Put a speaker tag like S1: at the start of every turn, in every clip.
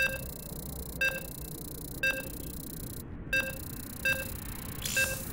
S1: Thank you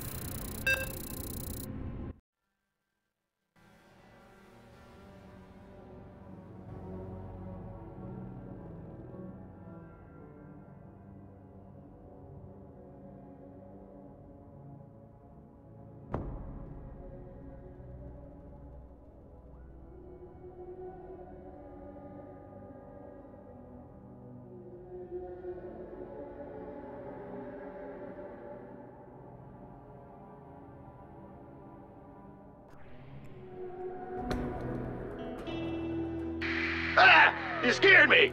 S1: Ah! You scared me!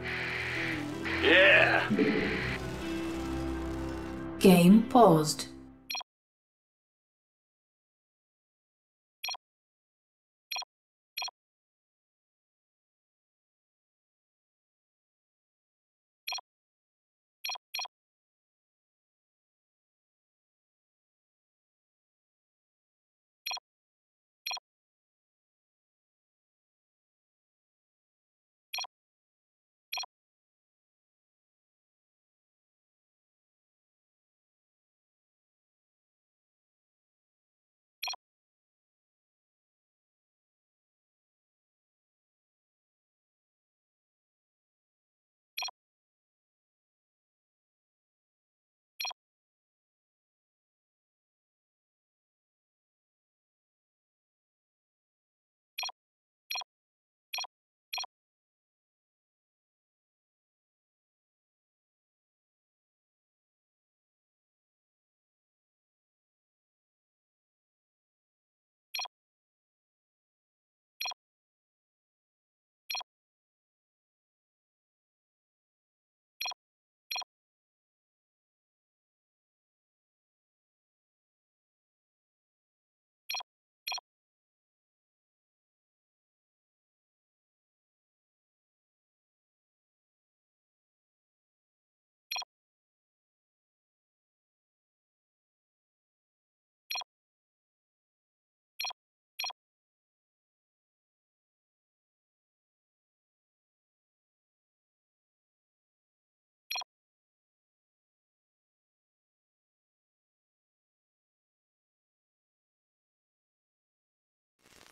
S1: Yeah!
S2: Game paused.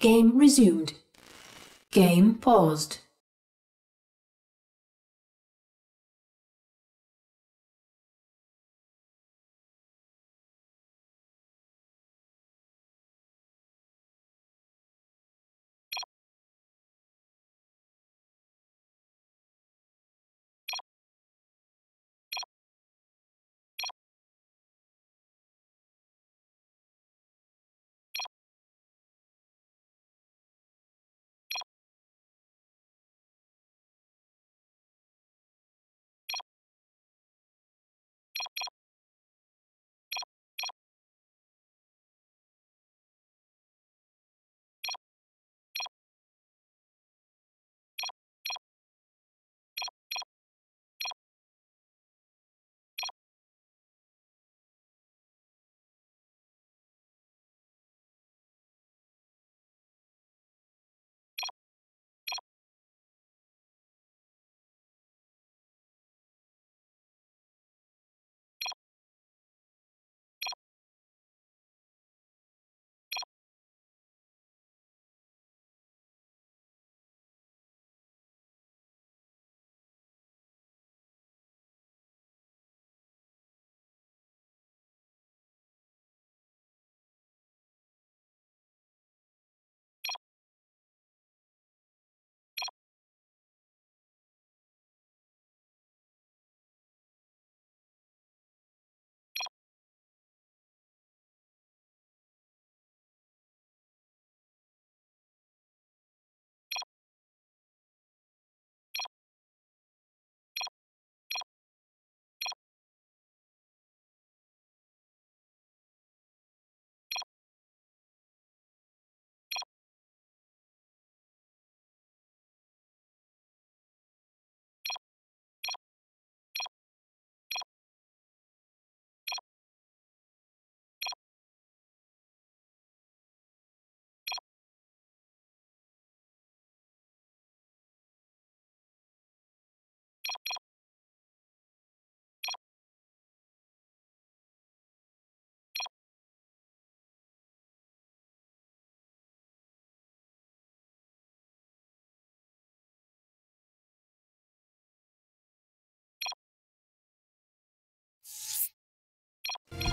S2: Game resumed. Game paused.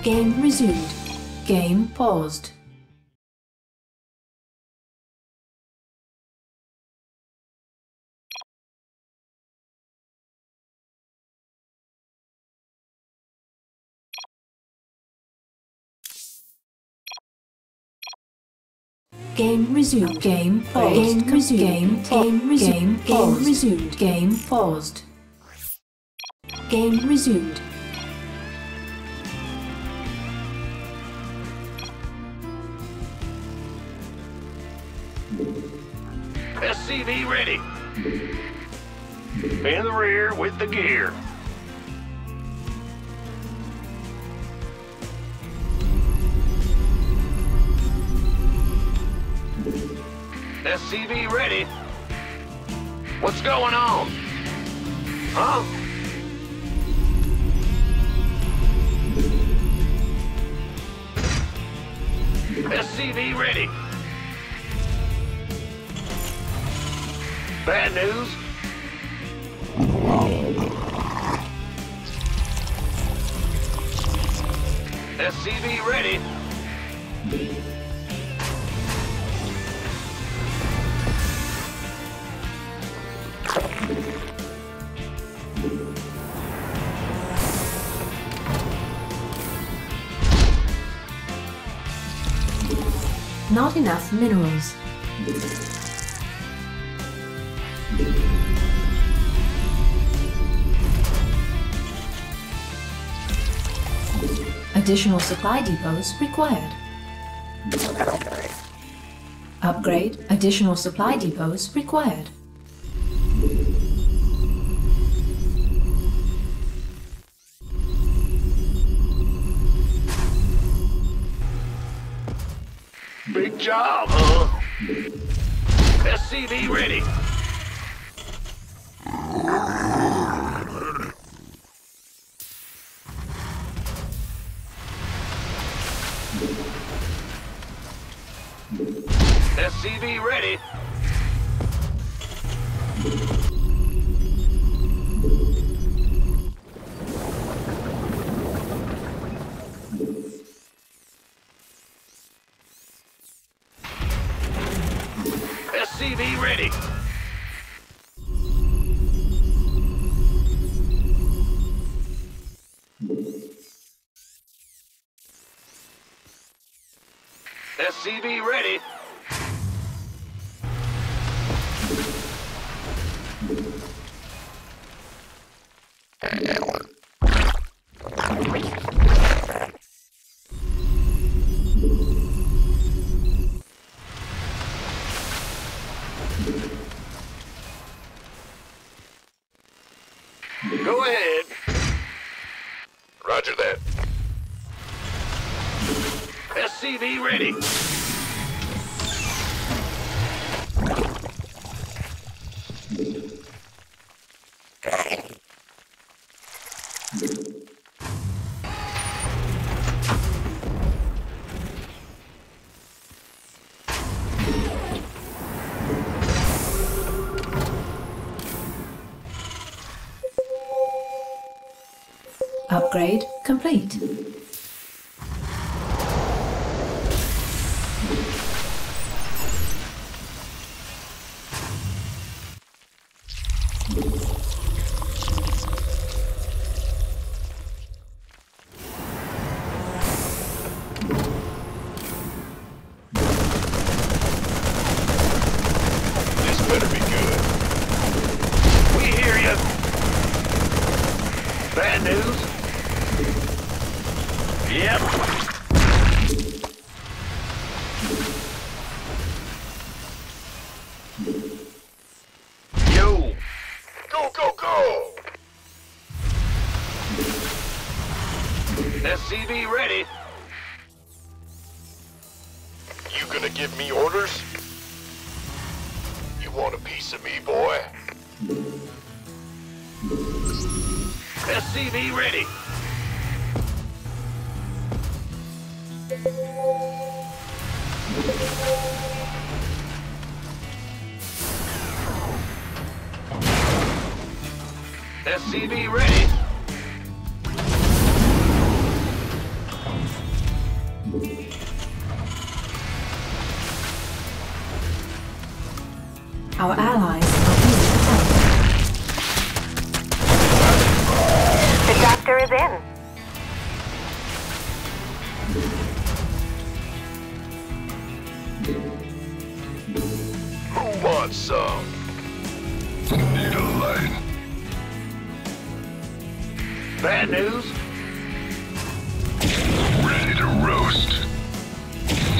S2: Game resumed. Game paused. Game resumed. Game paused. Game resumed. Game, game resumed. Game resumed. Game paused. Game resumed.
S1: SCV ready. In the rear with the gear. SCV ready. What's going on? Huh? SCV ready. Bad news? SCV ready.
S2: Not enough minerals. Additional supply depots required. Upgrade. Additional supply depots required.
S1: Big job, huh? SCV ready. SCV ready. SCV ready. Go
S3: Roger that.
S1: SCV ready.
S2: Upgrade complete.
S1: Yo.
S3: Go, go, go!
S1: SCV ready.
S3: You gonna give me orders? You want a piece of me, boy?
S1: SCV ready. SCV ready.
S2: Our allies are being attacked.
S4: The doctor is in.
S3: Who wants some?
S1: Bad news?
S3: Ready to roast.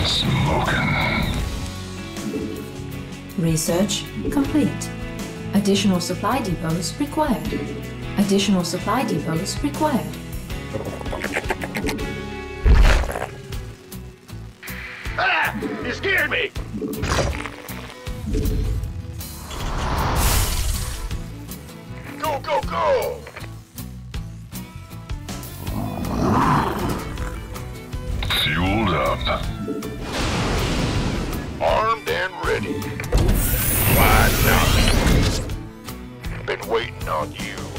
S3: Smoking.
S2: Research complete. Additional supply depots required. Additional supply depots required.
S1: Ah! You scared me!
S3: Go, go, go! On you.